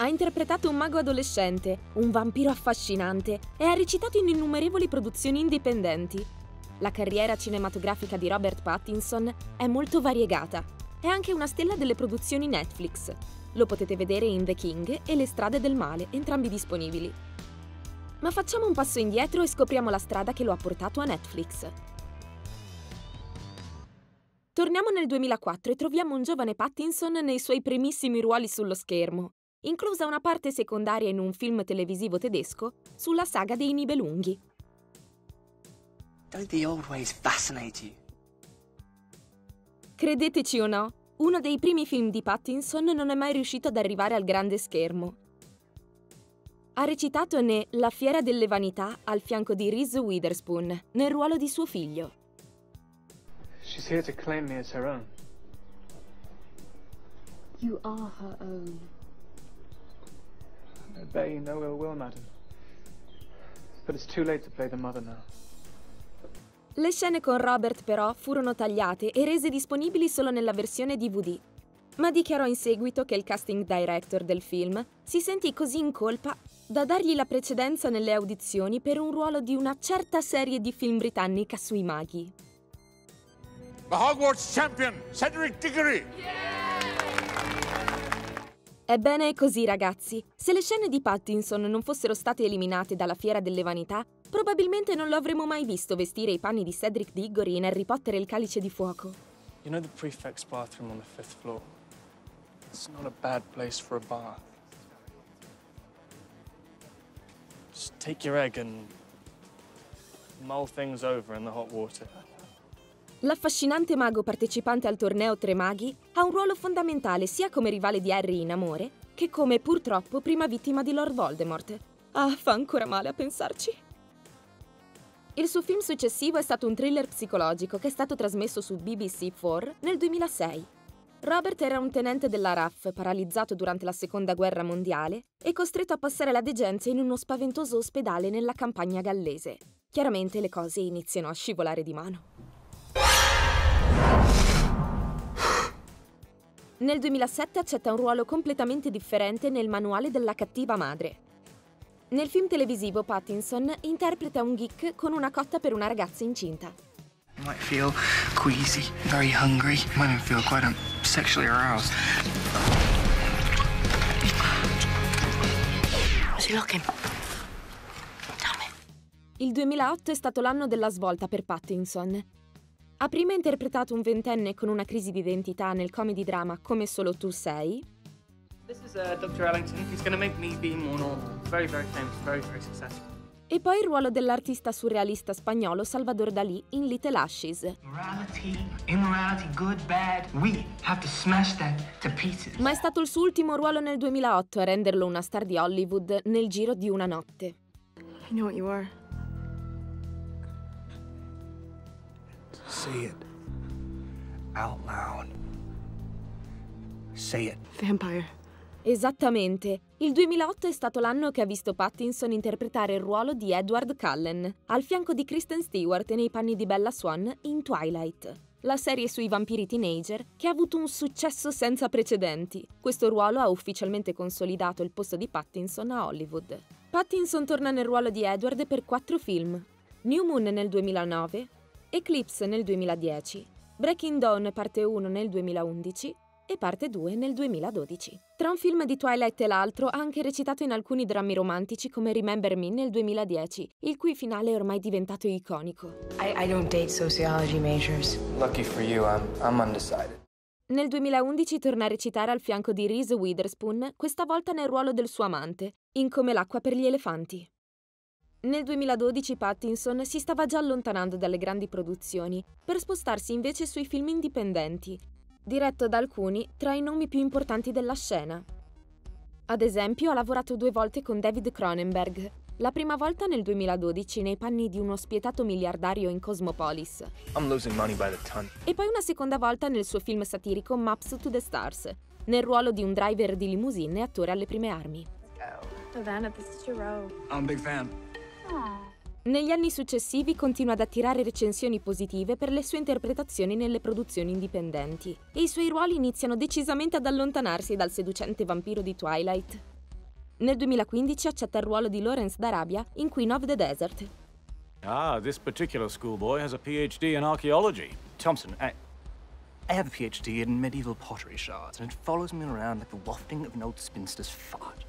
Ha interpretato un mago adolescente, un vampiro affascinante e ha recitato in innumerevoli produzioni indipendenti. La carriera cinematografica di Robert Pattinson è molto variegata. È anche una stella delle produzioni Netflix. Lo potete vedere in The King e Le strade del male, entrambi disponibili. Ma facciamo un passo indietro e scopriamo la strada che lo ha portato a Netflix. Torniamo nel 2004 e troviamo un giovane Pattinson nei suoi primissimi ruoli sullo schermo inclusa una parte secondaria in un film televisivo tedesco sulla saga dei Nibelunghi. Don't the old ways fascinate you? Credeteci o no, uno dei primi film di Pattinson non è mai riuscito ad arrivare al grande schermo. Ha recitato ne La fiera delle vanità al fianco di Reese Witherspoon, nel ruolo di suo figlio. She's here to claim me as her own. You are her own. You no ill will, madam. But it's too late to play the mother now. Le scene con Robert però furono tagliate e rese disponibili solo nella versione DVD. Ma dichiarò in seguito che il casting director del film si sentì così in colpa da dargli la precedenza nelle audizioni per un ruolo di una certa serie di film britannica sui maghi. The Hogwarts champion, Cedric Diggory! Yeah! Ebbene è così, ragazzi. Se le scene di Pattinson non fossero state eliminate dalla Fiera delle Vanità, probabilmente non lo avremmo mai visto vestire i panni di Cedric Diggory in Harry Potter e il Calice di Fuoco. You know the prefect's bathroom on the fifth floor? It's not a bad place for a bath. Just take your egg and mull things over in the hot water. L'affascinante mago partecipante al torneo Tre Maghi ha un ruolo fondamentale sia come rivale di Harry in amore, che come purtroppo prima vittima di Lord Voldemort. Ah, fa ancora male a pensarci. Il suo film successivo è stato un thriller psicologico che è stato trasmesso su BBC 4 nel 2006. Robert era un tenente della RAF paralizzato durante la Seconda Guerra Mondiale e costretto a passare la degenza in uno spaventoso ospedale nella campagna gallese. Chiaramente le cose iniziano a scivolare di mano. Nel 2007 accetta un ruolo completamente differente nel manuale della cattiva madre. Nel film televisivo Pattinson interpreta un geek con una cotta per una ragazza incinta. Might feel queasy, very hungry, might even feel quite um, sexually aroused. Where's he looking? Tell me. Il 2008 è stato l'anno della svolta per Pattinson. Ha prima interpretato un ventenne con una crisi di identità nel comedy drama Come solo tu sei. This is uh, Dr. Ellington. He's gonna make me be more normal. Very, very famous, very, very successful. E poi il ruolo dell'artista surrealista spagnolo Salvador Dalí in Little Ashes. Morality, immorality, good, bad. We have to smash that to pieces. Ma è stato il suo ultimo ruolo nel 2008 a renderlo una star di Hollywood nel giro di una notte. I know what you are. Say it. Out loud. Say it. Vampire. Esattamente. Il 2008 è stato l'anno che ha visto Pattinson interpretare il ruolo di Edward Cullen, al fianco di Kristen Stewart nei panni di Bella Swan in Twilight, la serie sui vampiri teenager che ha avuto un successo senza precedenti. Questo ruolo ha ufficialmente consolidato il posto di Pattinson a Hollywood. Pattinson torna nel ruolo di Edward per quattro film. New Moon nel 2009, Eclipse nel 2010, Breaking Dawn parte 1 nel 2011 e parte 2 nel 2012. Tra un film di Twilight e l'altro ha anche recitato in alcuni drammi romantici come Remember Me nel 2010, il cui finale è ormai diventato iconico. I, I don't date sociology majors. Lucky for you, I'm, I'm undecided. Nel 2011 torna a recitare al fianco di Reese Witherspoon, questa volta nel ruolo del suo amante, in Come l'acqua per gli elefanti. Nel 2012 Pattinson si stava già allontanando dalle grandi produzioni per spostarsi invece sui film indipendenti, diretto da alcuni tra i nomi più importanti della scena. Ad esempio ha lavorato due volte con David Cronenberg, la prima volta nel 2012 nei panni di uno spietato miliardario in Cosmopolis I'm losing money by the ton. e poi una seconda volta nel suo film satirico Maps to the Stars, nel ruolo di un driver di limousine e attore alle prime armi. Havana, this is your row. I'm a big fan. Negli anni successivi continua ad attirare recensioni positive per le sue interpretazioni nelle produzioni indipendenti e i suoi ruoli iniziano decisamente ad allontanarsi dal seducente vampiro di Twilight. Nel 2015 accetta il ruolo di Lawrence d'Arabia in Queen of the Desert. Ah, this particular schoolboy has a PhD in archaeology. Thompson, I, I have a PhD in medieval pottery shards, and it follows me around like the wafting of an old spinster's fart.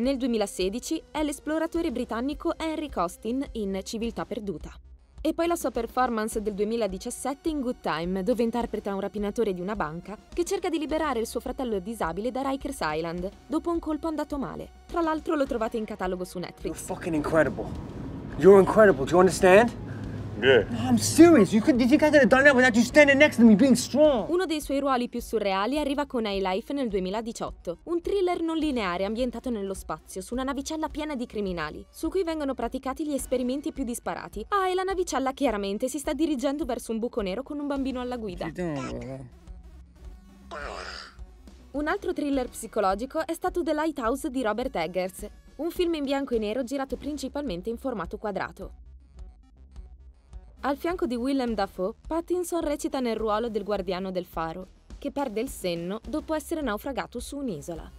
Nel 2016 è l'esploratore britannico Henry Costin in Civiltà perduta. E poi la sua performance del 2017 in Good Time, dove interpreta un rapinatore di una banca che cerca di liberare il suo fratello disabile da Rikers Island dopo un colpo andato male. Tra l'altro lo trovate in catalogo su You're Netflix. fucking incredible. You're incredible. Do you understand? Yeah. No, I'm serious. You could. You guys could have done that without you standing next to me, being strong. Uno dei suoi ruoli più surreali arriva con A Life nel 2018, un thriller non lineare ambientato nello spazio su una navicella piena di criminali, su cui vengono praticati gli esperimenti più disparati. Ah, e la navicella chiaramente si sta dirigendo verso un buco nero con un bambino alla guida. Un altro thriller psicologico è stato The Lighthouse di Robert Eggers, un film in bianco e nero girato principalmente in formato quadrato. Al fianco di Willem Dafoe, Pattinson recita nel ruolo del guardiano del faro, che perde il senno dopo essere naufragato su un'isola.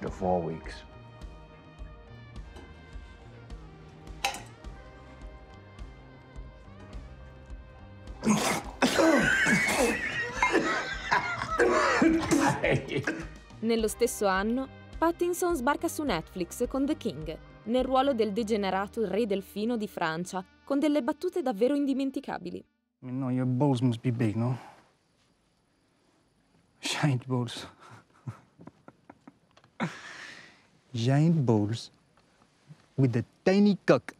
The four weeks. Nello stesso anno, Pattinson sbarca su Netflix con The King, nel ruolo del degenerato re delfino di Francia, con delle battute davvero indimenticabili. I mean, no, your balls must be big, no? Giant balls. Giant balls with a tiny cock.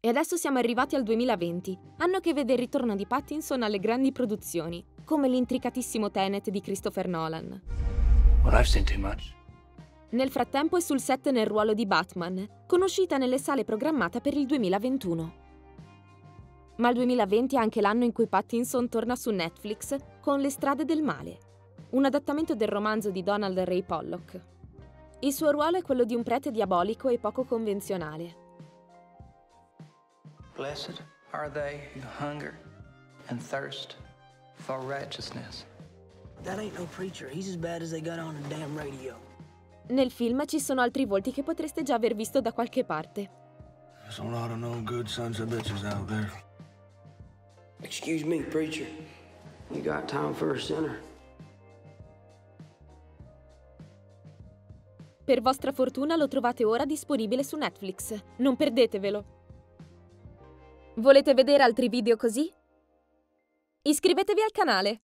E adesso siamo arrivati al 2020, anno che vede il ritorno di Pattinson alle grandi produzioni, come l'intricatissimo Tenet di Christopher Nolan. Well, I've seen too much. Nel frattempo è sul set nel ruolo di Batman, con uscita nelle sale programmata per il 2021. Ma il 2020 è anche l'anno in cui Pattinson torna su Netflix con Le strade del male, un adattamento del romanzo di Donald Ray Pollock. Il suo ruolo è quello di un prete diabolico e poco convenzionale. Blessed are they who hunger and thirst for righteousness. That ain't no preacher. He's as bad as they got on the damn radio. Nel film ci sono altri volti che potreste già aver visto da qualche parte. There's a lot of no good sons of bitches out there. Excuse me, preacher. You got time for a sinner? Per vostra fortuna lo trovate ora disponibile su Netflix. Non perdetevelo. Volete vedere altri video così? Iscrivetevi al canale!